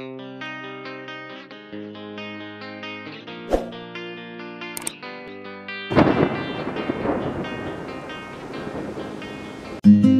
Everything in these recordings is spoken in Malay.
thank mm -hmm. you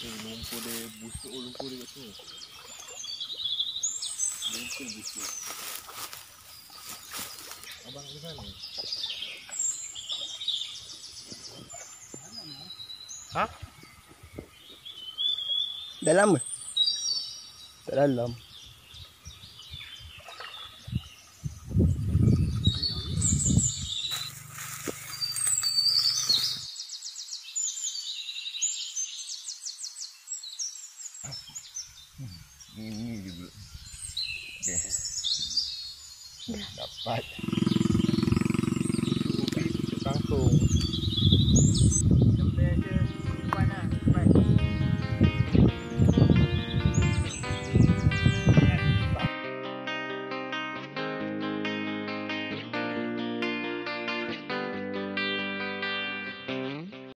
Eh, lumpur dia busuk lumpur dia kat sini. Lumpur busuk. Abang ke sana? Ha? Dalam ke? Tak dalam. Ni ni dia pula. Okey. Dapat.